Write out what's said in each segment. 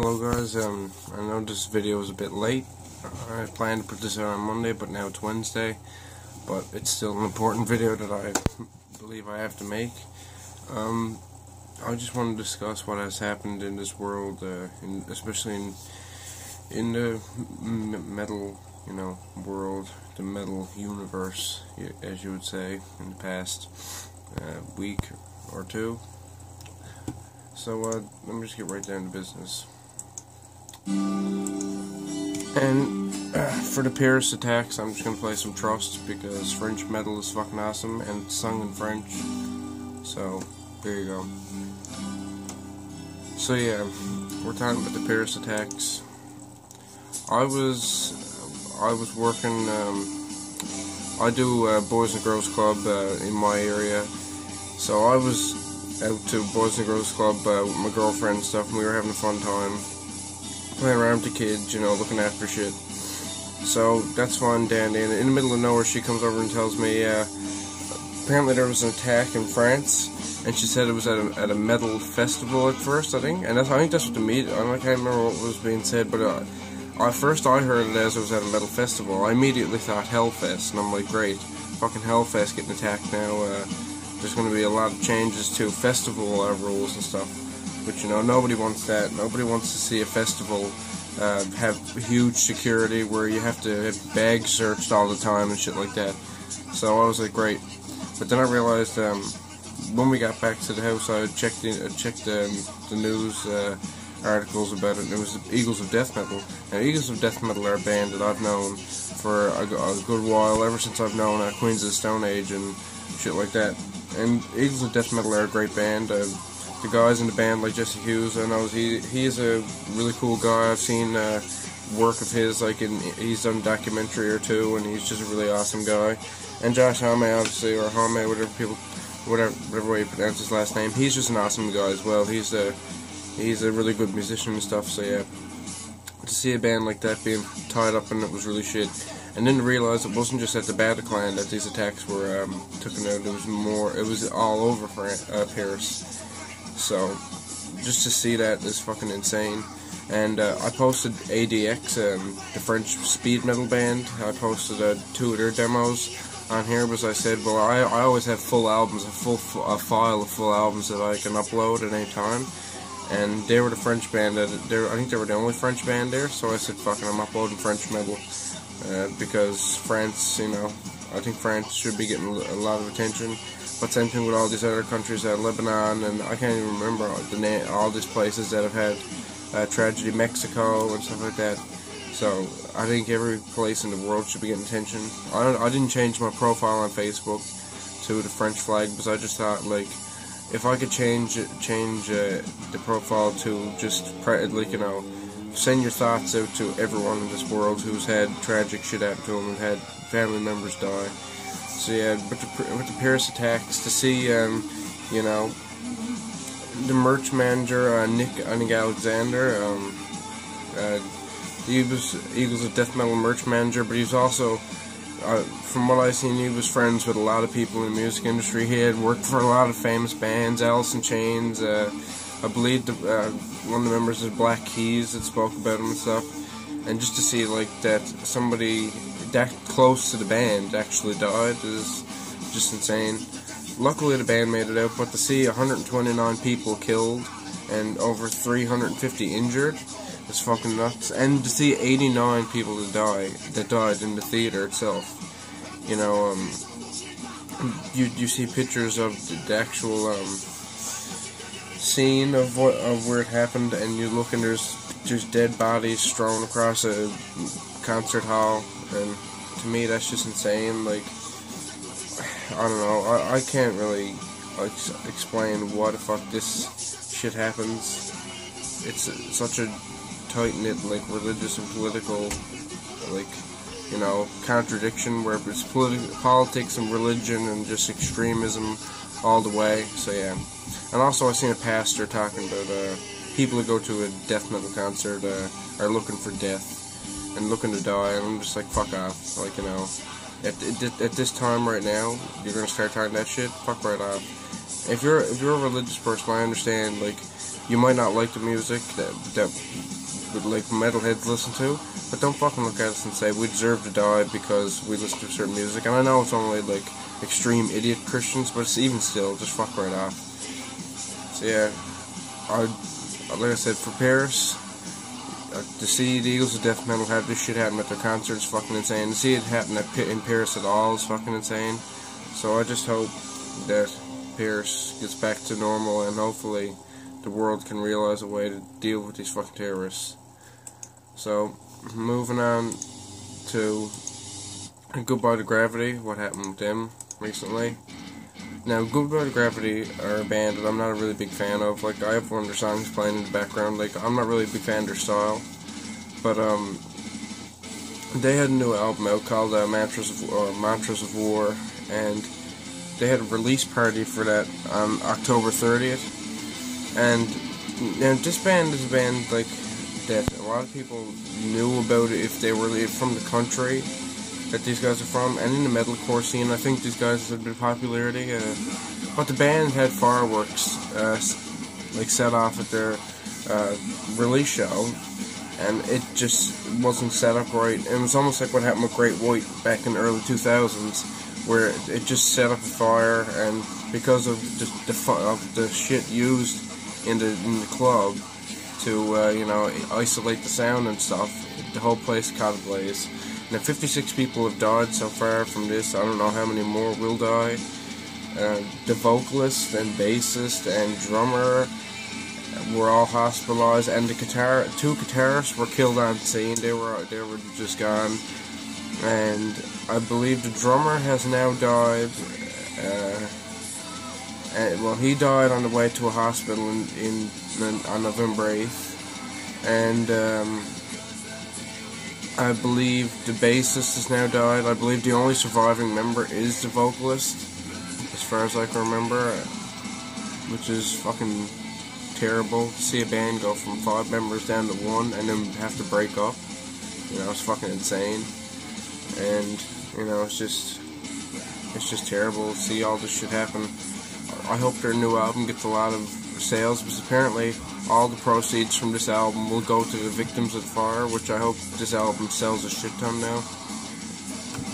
Hello guys, um, I know this video is a bit late. I planned to put this out on Monday, but now it's Wednesday. But it's still an important video that I believe I have to make. Um, I just want to discuss what has happened in this world, uh, in, especially in in the metal, you know, world, the metal universe, as you would say, in the past uh, week or two. So uh, let me just get right down to business. And for the Paris attacks, I'm just gonna play some Trust because French metal is fucking awesome and it's sung in French. So there you go. So yeah, we're talking about the Paris attacks. I was I was working. Um, I do uh, Boys and Girls Club uh, in my area, so I was out to Boys and Girls Club uh, with my girlfriend and stuff, and we were having a fun time playing around with the kids, you know, looking after shit. So that's fun, dandy. And in the middle of nowhere, she comes over and tells me, uh, apparently there was an attack in France, and she said it was at a, at a metal festival at first, I think. And that's, I think that's what the media, I can't remember what was being said, but uh, at first I heard it as it was at a metal festival. I immediately thought Hellfest, and I'm like, great, fucking Hellfest getting attacked now. Uh, there's going to be a lot of changes to festival uh, rules and stuff. But you know, nobody wants that. Nobody wants to see a festival uh, have huge security where you have to have bags searched all the time and shit like that. So I was like, great. But then I realized um, when we got back to the house, I checked the, uh, checked um, the news uh, articles about it, and it was Eagles of Death Metal. Now, Eagles of Death Metal are a band that I've known for a, a good while, ever since I've known uh, Queens of the Stone Age and shit like that. And Eagles of Death Metal are a great band. Uh, the guys in the band, like Jesse Hughes, I know he he is a really cool guy. I've seen uh, work of his, like in he's done documentary or two, and he's just a really awesome guy. And Josh Homme, obviously, or Homme, whatever people, whatever whatever way you pronounce his last name, he's just an awesome guy as well. He's a he's a really good musician and stuff. So yeah, to see a band like that being tied up and it was really shit. And then to realize it wasn't just at the Bataclan that these attacks were um, taken out. It was more. It was all over uh, Paris. So just to see that is fucking insane. And uh, I posted ADX, um, the French speed metal band. I posted uh, two of their demos on here because I said, well, I, I always have full albums, a full a file of full albums that I can upload at any time. And they were the French band. That I think they were the only French band there. So I said, fucking, I'm uploading French metal uh, because France, you know, I think France should be getting a lot of attention. But same thing with all these other countries, uh, Lebanon, and I can't even remember the name, all these places that have had uh, tragedy, Mexico and stuff like that. So I think every place in the world should be getting attention. I, I didn't change my profile on Facebook to the French flag because I just thought like if I could change change uh, the profile to just like you know send your thoughts out to everyone in this world who's had tragic shit happen to them and had family members die so yeah, with the, Paris attacks, to see, um, you know, the merch manager, uh, Nick, Nick Alexander, um, uh, he was Eagles of Death Metal merch manager, but he's also, uh, from what I've seen, he was friends with a lot of people in the music industry. He had worked for a lot of famous bands, Alice in Chains, uh, I believe the, uh, one of the members of Black Keys that spoke about him and stuff. And just to see like that somebody that close to the band actually died is just insane. Luckily, the band made it out, but to see 129 people killed and over 350 injured is fucking nuts. And to see 89 people that die that died in the theater itself, you know, um, you you see pictures of the actual um, scene of what of where it happened, and you look and there's just dead bodies strewn across a concert hall and to me that's just insane. Like I don't know, I, I can't really like, explain why the fuck this shit happens. It's such a tight knit like religious and political like you know contradiction where it's politi- politics and religion and just extremism all the way. So yeah, and also I seen a pastor talking about uh, people who go to a death metal concert uh, are looking for death and looking to die, and I'm just like, fuck off. Like, you know, at, at, at this time right now, you're gonna start talking that shit. Fuck right off. If you're if you're a religious person, I understand. Like, you might not like the music that that like metalheads listen to, but don't fucking look at us and say we deserve to die because we listen to certain music. And I know it's only like extreme idiot Christians, but it's even still just fuck right off. So yeah, I like I said for Paris. To see the Eagles of Death Metal have this shit happen at their concerts fucking insane. To see it happen at, in Paris at all is fucking insane. So I just hope that Paris gets back to normal and hopefully the world can realize a way to deal with these fucking terrorists. So, moving on to Goodbye to Gravity, what happened with them recently. Now, Goodbye to Gravity are a band that I'm not a really big fan of. Like, I have one of their songs playing in the background. Like, I'm not really a big fan of their style. But, um, they had a new album out called uh, Mantras, of, or Mantras of War, and they had a release party for that on October 30th. And, and this band is a band, like, that a lot of people knew about it if they were from the country that these guys are from, and in the metalcore scene, I think these guys have a bit of popularity. Uh, but the band had fireworks, uh, like set off at their uh, release show, and it just wasn't set up right. It was almost like what happened with Great White back in the early 2000s, where it just set up a fire, and because of the, the, of the shit used in the, in the club to, uh, you know, isolate the sound and stuff, the whole place caught ablaze. Now, 56 people have died so far from this. I don't know how many more will die. Uh, the vocalist and bassist and drummer were all hospitalized, and the guitar two guitarists were killed on scene. They were they were just gone, and I believe the drummer has now died. Uh, and, well, he died on the way to a hospital in, in, in on November 8th, and um, I believe the bassist has now died. I believe the only surviving member is the vocalist, as far as I can remember, which is fucking terrible see a band go from five members down to one and then have to break up. You know, it's fucking insane. And, you know, it's just, it's just terrible to see all this shit happen. I hope their new album gets a lot of sales because apparently all the proceeds from this album will go to the victims of fire, which I hope this album sells a shit ton now.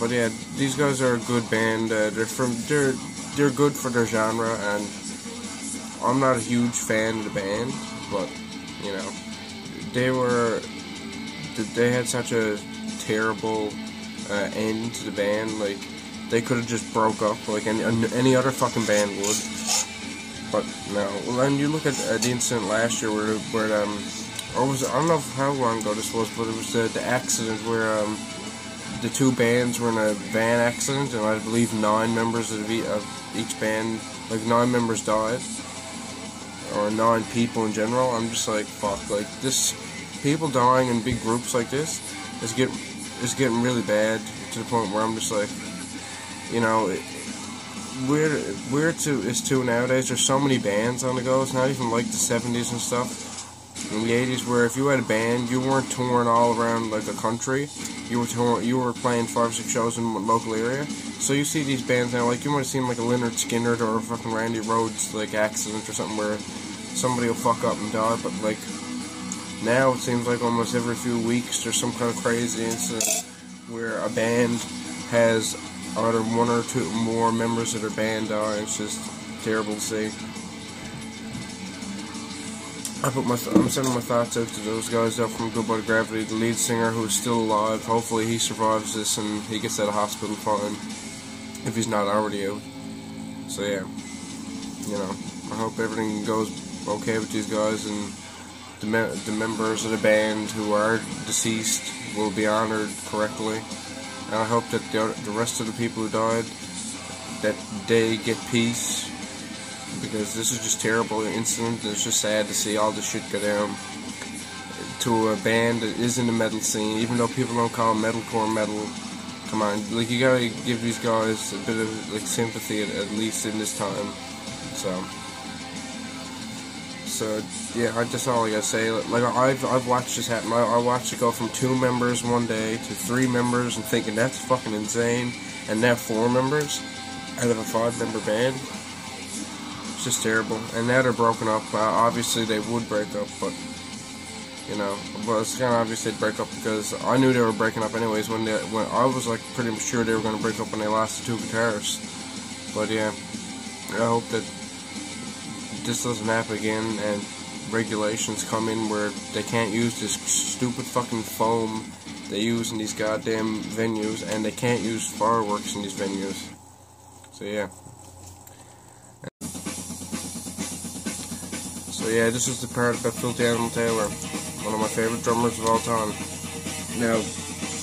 But yeah, these guys are a good band. Uh, they're from they're they're good for their genre, and I'm not a huge fan of the band, but you know, they were they had such a terrible uh, end to the band. Like they could have just broke up like any any other fucking band would. But no. Well, then you look at uh, the incident last year where, where um, or was it, I don't know how long ago this was, but it was the, the accident where um, the two bands were in a van accident, and I believe nine members of, the, of each band, like nine members died, or nine people in general. I'm just like, fuck, like this, people dying in big groups like this is getting is getting really bad to the point where I'm just like, you know. It, weird weird to is too nowadays. There's so many bands on the go. It's not even like the 70s and stuff. In the 80s, where if you had a band, you weren't touring all around like a country. You were touring, you were playing five or six shows in a local area. So you see these bands now, like you might have seen like a Lynyrd Skynyrd or a fucking Randy Rhoads like accident or something where somebody will fuck up and die. But like now, it seems like almost every few weeks there's some kind of crazy incident where a band has either one or two more members of their band are. Uh, it's just terrible to see. I put my I'm sending my thoughts out to those guys out from Goodbye to Gravity, the lead singer who is still alive. Hopefully he survives this and he gets out of hospital fine, if he's not already out. So yeah, you know, I hope everything goes okay with these guys and the, me the members of the band who are deceased will be honored correctly. And I hope that the, the rest of the people who died, that they get peace. Because this is just terrible incident. It's just sad to see all this shit go down to a band that is in the metal scene. Even though people don't call metalcore metal, come on, like you gotta give these guys a bit of like sympathy at, at least in this time. So. So yeah, I, that's all I gotta say. Like I've I've watched this happen. I, I watched it go from two members one day to three members, and thinking that's fucking insane. And now four members out of a five-member band. It's just terrible. And now they're broken up. Uh, obviously, they would break up, but you know, but it's kind of obvious they'd break up because I knew they were breaking up anyways. When they when I was like pretty sure they were going to break up when they lost the two guitarists. But yeah, I hope that this doesn't happen again and regulations come in where they can't use this stupid fucking foam they use in these goddamn venues and they can't use fireworks in these venues. So yeah. So yeah, this is the part about Philthy Animal Taylor, one of my favorite drummers of all time. Now,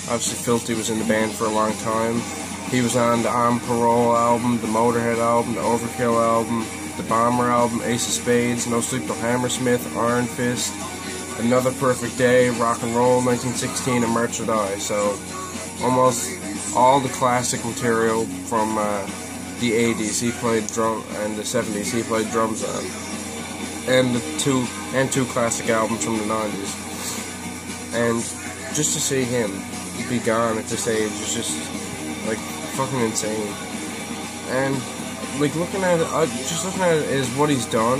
obviously Philthy was in the band for a long time. He was on the On Parole album, the Motorhead album, the Overkill album, the Bomber album, Ace of Spades, No Sleep Till Hammersmith, Iron Fist, Another Perfect Day, Rock and Roll 1916, and Die. So almost all the classic material from uh, the 80s he played drum and the 70s he played drums on. And the two and two classic albums from the 90s. And just to see him be gone at this age is just like fucking insane. And like looking at it, uh, just looking at it is what he's done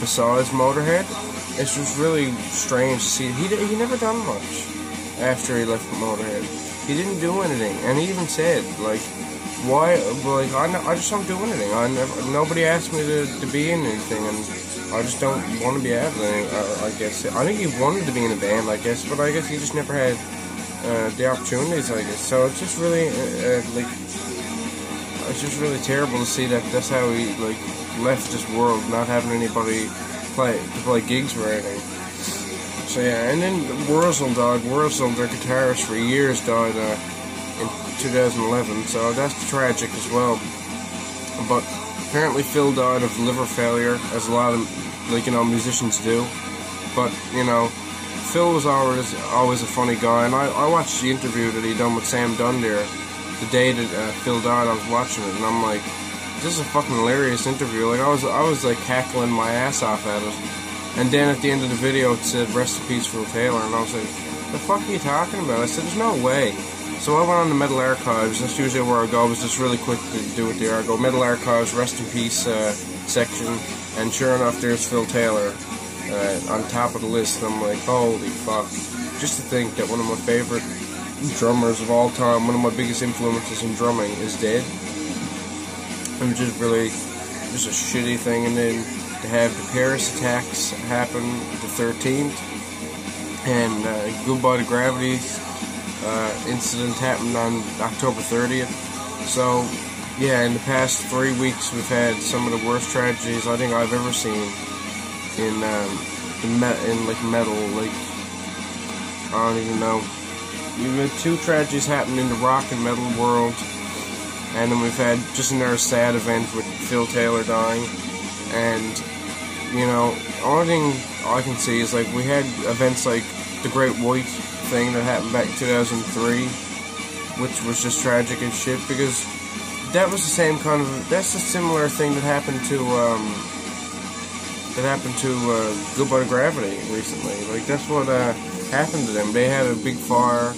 besides Motorhead. It's just really strange to see. He he never done much after he left Motorhead. He didn't do anything, and he even said like, "Why? Like I, I just don't do anything. I never. Nobody asked me to, to be in anything, and I just don't want to be out I, I guess I think he wanted to be in a band, I guess, but I guess he just never had uh, the opportunities. I guess so. It's just really uh, uh, like it's just really terrible to see that that's how he like left this world, not having anybody play to play gigs or anything. So yeah, and then Wurzel died. Wurzel, their guitarist for years, died uh, in 2011. So that's tragic as well. But apparently Phil died of liver failure, as a lot of like you know musicians do. But you know, Phil was always always a funny guy, and I, I watched the interview that he done with Sam Dunder the day that uh, Phil died, I was watching it, and I'm like, this is a fucking hilarious interview. Like I was, I was like cackling my ass off at it. And then at the end of the video, it said "Rest in Peace, Phil Taylor," and I was like, "The fuck are you talking about?" I said, "There's no way." So I went on the Metal Archives. That's usually where I go. I was just really quick to do with the Argo Metal Archives Rest in Peace uh, section, and sure enough, there's Phil Taylor uh, on top of the list. And I'm like, holy fuck! Just to think that one of my favorite drummers of all time, one of my biggest influences in drumming, is dead. It was just really just a shitty thing. And then to have the Paris attacks happen the 13th, and uh, Goodbye to Gravity uh, incident happened on October 30th. So, yeah, in the past three weeks, we've had some of the worst tragedies I think I've ever seen in um, in, in like metal. Like I don't even know We've had two tragedies happen in the rock and metal world, and then we've had just another sad event with Phil Taylor dying. And you know, only thing I can see is like we had events like the Great White thing that happened back in 2003, which was just tragic and shit because that was the same kind of that's a similar thing that happened to um, that happened to uh, Goodbye to Gravity recently. Like that's what uh, happened to them. They had a big fire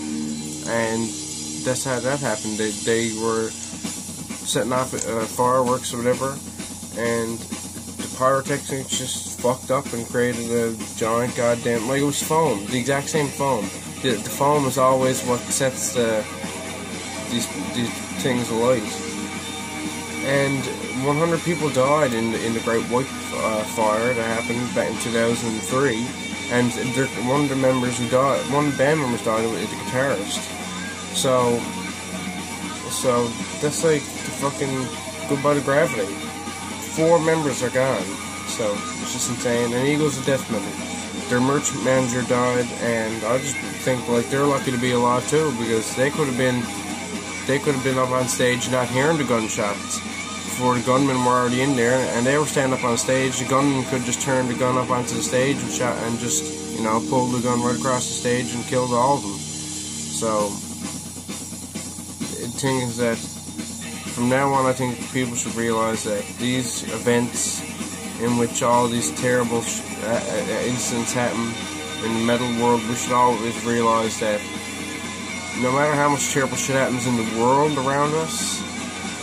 and that's how that happened. They, they were setting off uh, fireworks or whatever, and the pyrotechnics just fucked up and created a giant goddamn like it was foam, the exact same foam. The, the foam is always what sets the these these things alight. And 100 people died in in the Great White uh, Fire that happened back in 2003 and one of the members who died, one of the band members died, was the guitarist. So, so that's like the fucking goodbye to gravity. Four members are gone. So it's just insane. And Eagles of Death Metal. Their merch manager died, and I just think like they're lucky to be alive too because they could have been, they could have been up on stage not hearing the gunshots before the gunmen were already in there, and they were standing up on stage. The gunman could just turn the gun up onto the stage and shot and just you know pull the gun right across the stage and killed all of them. So things that from now on I think people should realize that these events in which all these terrible uh, uh, incidents happen in the metal world, we should always realize that no matter how much terrible shit happens in the world around us,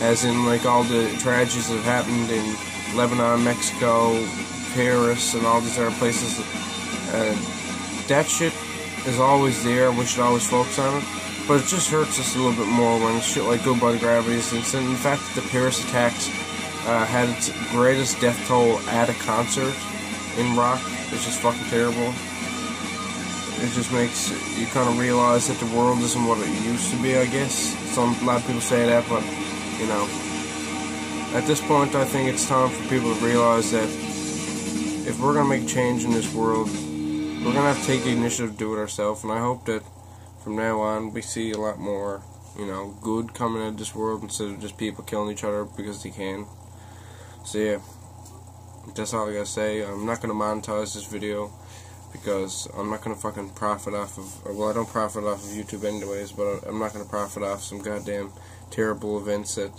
as in like all the tragedies that have happened in Lebanon, Mexico, Paris, and all these other places. And that shit is always there. We should always focus on it. But it just hurts us a little bit more when shit like Good Bud Gravity is In fact, the Paris attacks uh, had its greatest death toll at a concert in rock. It's just fucking terrible. It just makes you kind of realize that the world isn't what it used to be, I guess. Some, a lot of people say that, but, you know. At this point, I think it's time for people to realize that if we're going to make change in this world, we're to have to take the initiative to do it ourselves. And I hope that from now on, we see a lot more, you know, good coming out of this world instead of just people killing each other because they can. So yeah, that's all I gotta say. I'm not gonna monetize this video because I'm not gonna fucking profit off of. Well, I don't profit off of YouTube anyways, but I'm not gonna profit off some goddamn terrible events that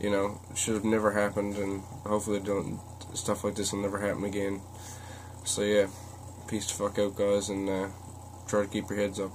you know should have never happened, and hopefully don't stuff like this will never happen again. So yeah, peace the fuck out, guys, and uh, try to keep your heads up.